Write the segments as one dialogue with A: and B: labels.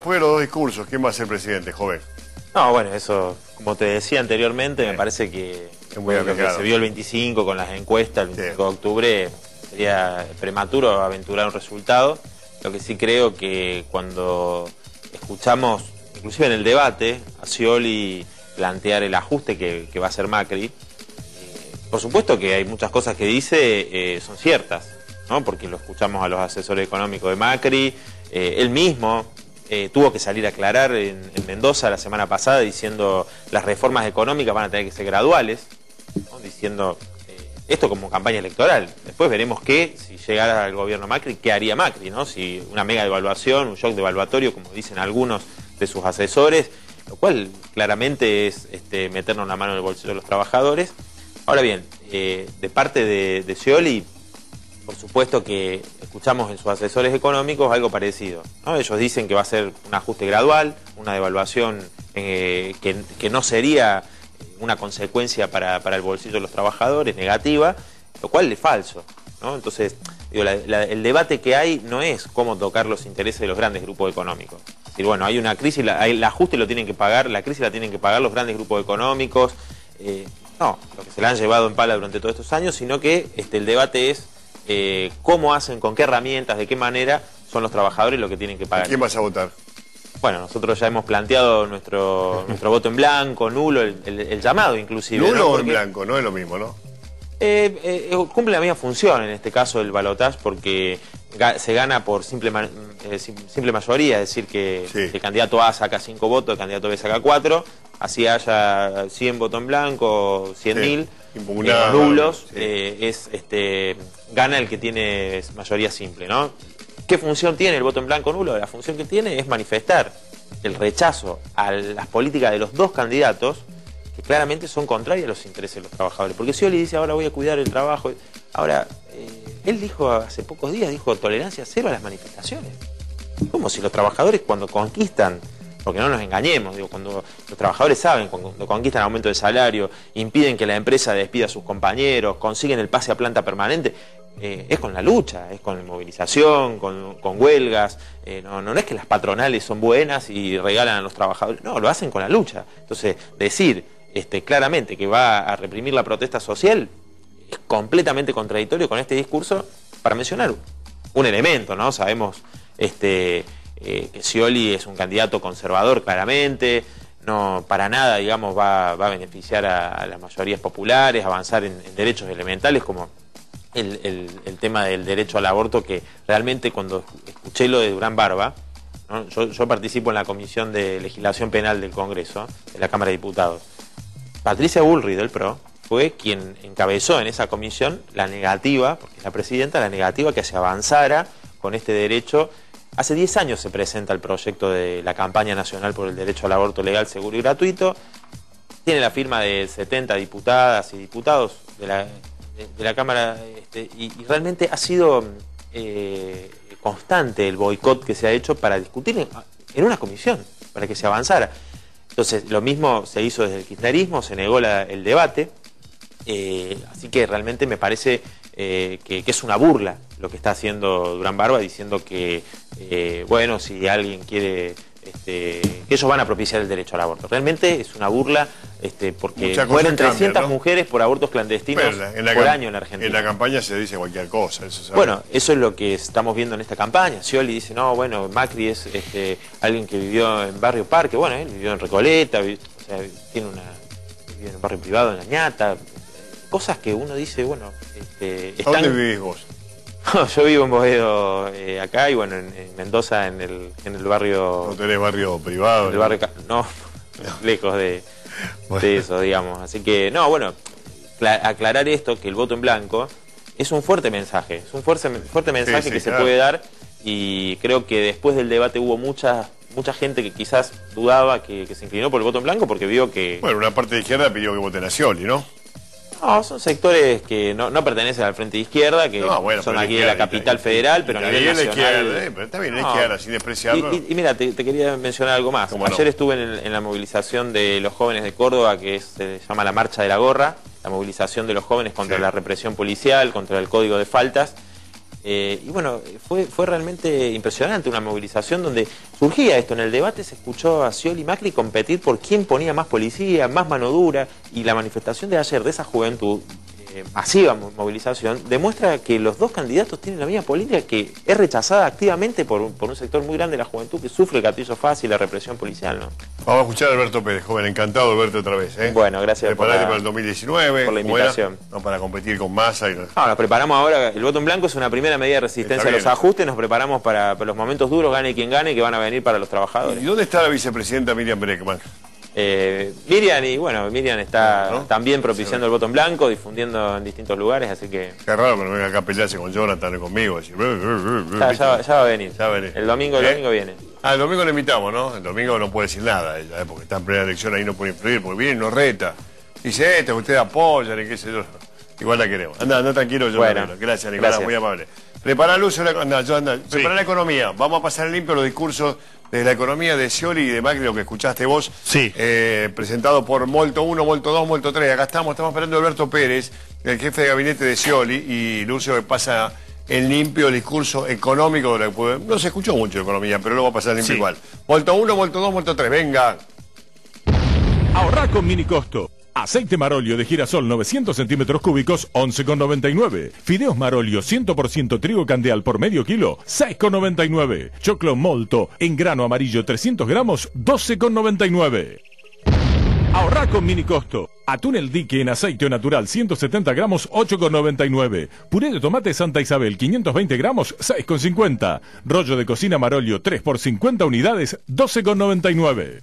A: Después de los dos discursos, ¿quién va a ser presidente, joven?
B: No, bueno, eso, como te decía anteriormente, me parece que,
A: muy
B: lo que se vio el 25 con las encuestas, el 25 de octubre, sería prematuro aventurar un resultado. Lo que sí creo que cuando escuchamos, inclusive en el debate, a Scioli plantear el ajuste que, que va a hacer Macri, eh, por supuesto que hay muchas cosas que dice eh, son ciertas, ¿no? porque lo escuchamos a los asesores económicos de Macri, eh, él mismo eh, tuvo que salir a aclarar en, en Mendoza la semana pasada diciendo las reformas económicas van a tener que ser graduales, diciendo eh, esto como campaña electoral. Después veremos qué, si llegara al gobierno Macri, qué haría Macri, ¿no? Si una mega devaluación, un shock devaluatorio, como dicen algunos de sus asesores, lo cual claramente es este, meternos la mano en el bolsillo de los trabajadores. Ahora bien, eh, de parte de, de Scioli, por supuesto que escuchamos en sus asesores económicos algo parecido. ¿no? Ellos dicen que va a ser un ajuste gradual, una devaluación eh, que, no sería una consecuencia para, el bolsillo de los trabajadores, negativa, lo cual es falso. ¿no? Entonces, digo, el debate que hay no es cómo tocar los intereses de los grandes grupos económicos. Es decir, bueno, hay una crisis, la- el ajuste lo tienen que pagar, la crisis la tienen que pagar los grandes grupos económicos. eh, no, lo que se la han llevado en pala durante todos estos años, sino que este, el debate es eh, cómo hacen, con qué herramientas, de qué manera son los trabajadores los que tienen que
A: ¿A
B: pagar.
A: quién vas a votar?
B: Bueno, nosotros ya hemos planteado nuestro, nuestro voto en blanco, nulo, el, el- el llamado inclusive. ¿no?
A: Nulo o en blanco, no es lo mismo, ¿no?
B: eh, eh, cumple la misma función en este caso el balotaje porque ga- se gana por simple, ma- eh, simple mayoría, es decir, que
A: Sí.
B: el candidato A saca 5 votos, el candidato B saca 4, así haya 100 votos en blanco, 100.000
A: Sí,
B: eh, nulos,
A: sí.
B: eh, es, este, gana el que tiene mayoría simple, ¿no? ¿Qué función tiene el voto en blanco nulo? La función que tiene es manifestar el rechazo a las políticas de los dos candidatos que claramente son contrarias a los intereses de los trabajadores. Porque si le dice ahora voy a cuidar el trabajo, ahora eh, él dijo hace pocos días, dijo tolerancia cero a las manifestaciones. Como si los trabajadores cuando conquistan, porque no nos engañemos, digo, cuando los trabajadores saben, cuando conquistan aumento de salario, impiden que la empresa despida a sus compañeros, consiguen el pase a planta permanente, eh, es con la lucha, es con movilización, con, huelgas, eh, no, no es que las patronales son buenas y regalan a los trabajadores, no, lo hacen con la lucha. Entonces, decir este, claramente que va a reprimir la protesta social es completamente contradictorio con este discurso para mencionar un elemento, ¿no? Sabemos este, eh, que Scioli es un candidato conservador claramente, no para nada, digamos, va, a beneficiar a, las mayorías populares, avanzar en, derechos elementales como el, tema del derecho al aborto, que realmente cuando escuché lo de Durán Barba, yo participo en la Comisión de Legislación Penal del Congreso, de la Cámara de Diputados. Patricia Bullrich del PRO fue quien encabezó en esa comisión la negativa, porque es la presidenta, la negativa que se avanzara con este derecho. Hace 10 años se presenta el proyecto de la campaña nacional por el derecho al aborto legal, seguro y gratuito. Tiene la firma de 70 diputadas y diputados de la, de, la Cámara este, y, realmente ha sido eh, constante el boicot que se ha hecho para discutir en, una comisión, para que se avanzara. Entonces, lo mismo se hizo desde el kirchnerismo, se negó el debate, eh, así que realmente me parece eh, que, que es una burla lo que está haciendo Durán Barba, diciendo que, eh, bueno, si alguien quiere, este, que ellos van a propiciar el derecho al aborto. Realmente es una burla este, porque mueren
A: cambian,
B: 300
A: ¿no?
B: mujeres por abortos clandestinos
A: la-
B: por año en la Argentina.
A: En la campaña se dice cualquier cosa, eso sabe.
B: Bueno, eso es lo que estamos viendo en esta campaña. Scioli dice, no, bueno, Macri es este, alguien que vivió en Barrio Parque. Bueno, él vivió en Recoleta, vi- o sea, tiene una, vivió en un barrio privado, en La Ñata. Cosas que uno dice, bueno, este,
A: ¿A dónde
B: están...
A: vivís vos?
B: Yo vivo en Boedo eh, acá y bueno, en, en Mendoza, en el, en el barrio...
A: ¿No tenés barrio privado?
B: en el barrio no, lejos de,
A: Bueno.
B: de eso, digamos. Así que, no, bueno, cla- aclarar esto, que el voto en blanco es un fuerte mensaje, es un fuerte, fuerte mensaje
A: sí,
B: que se puede dar y creo que después del debate hubo mucha, mucha gente que quizás dudaba que, que se inclinó por el voto en blanco porque vio que...
A: Bueno, una parte de izquierda pidió que voten a Scioli, ¿no?
B: No, son sectores que no, no pertenecen al Frente de Izquierda, que
A: No, bueno,
B: son aquí de la capital
A: y-
B: federal,
A: y-
B: pero a nivel
A: ahí en la
B: nacional...
A: izquierda, eh, pero está bien, la
B: No.
A: izquierda, sin despreciarlo.
B: Y, mira, te, te quería mencionar algo más. Ayer estuve en, en la movilización de los jóvenes de Córdoba, que es- se llama la Marcha de la Gorra, la movilización de los jóvenes contra
A: Sí.
B: la represión policial, contra el código de faltas. Eh, y bueno, fue, fue realmente impresionante una movilización donde surgía esto. En el debate se escuchó a Scioli y Macri competir por quién ponía más policía, más mano dura. Y la manifestación de ayer de esa juventud eh, masiva movilización, demuestra que los dos candidatos tienen la misma política que es rechazada activamente por, un- por un sector muy grande de la juventud que sufre el gatillo fácil, la represión policial. ¿no?
A: Vamos a escuchar a Alberto Pérez, joven, encantado de verte otra vez. ¿eh?
B: Bueno, gracias por
A: Preparate
B: la-
A: para el 2019.
B: por la
A: ¿cómo era?
B: invitación.
A: No, para competir con masa y...
B: No, nos preparamos ahora, el voto en blanco es una primera medida de resistencia a los ajustes, nos preparamos para, para los momentos duros, gane quien gane, que van a venir para los trabajadores.
A: ¿Y dónde está la vicepresidenta Miriam Breckman?
B: Eh, Miriam, y bueno, Miriam está
A: ¿No?
B: también propiciando el voto en blanco, difundiendo en distintos lugares, así que
A: Qué raro que no venga acá a pelearse con Jonathan y conmigo. Decir,
B: ya, ya va- ya va a venir.
A: Ya va a venir.
B: El domingo, el
A: ¿Eh?
B: domingo viene.
A: Ah, el domingo le invitamos, ¿no? El domingo no puede decir nada ella, ¿eh? porque está en plena elección ahí no puede influir, porque viene y nos reta. Dice, este, usted apoya, y qué sé yo. Igual la queremos. Anda, anda tranquilo, yo
B: Bueno,
A: Gracias, Nicolás,
B: gracias.
A: muy amable. Prepara luz, anda, yo anda. Prepara la economía. Vamos a pasar limpio los discursos de la economía de Scioli y de Macri, lo que escuchaste vos.
C: Sí.
A: Eh, presentado por Molto 1, Molto 2, Molto 3. Acá estamos, estamos esperando a Alberto Pérez, el jefe de gabinete de Scioli, y Lucio que pasa en limpio el discurso económico. de la que- No se escuchó mucho de economía, pero lo va a pasar limpio
C: Sí.
A: igual. Molto 1, Molto 2, Molto 3. Venga.
D: Ahorra con mini costo. Aceite Marolio de girasol 900 centímetros cúbicos, 11,99. Fideos Marolio 100% trigo candeal por medio kilo, 6,99. Choclo Molto en grano amarillo 300 gramos, 12,99. Ahorra con mini costo. Atún el dique en aceite natural 170 gramos 8,99. Puré de tomate Santa Isabel 520 gramos 6,50. Rollo de cocina Marolio 3 por 50 unidades 12,99.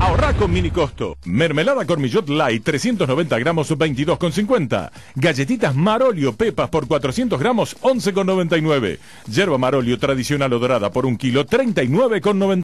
D: Ahorra con mini costo. Mermelada Cormillot Light 390 gramos 22,50. Galletitas Marolio Pepas por 400 gramos 11,99. Yerba Marolio tradicional o dorada por un kilo 39,99.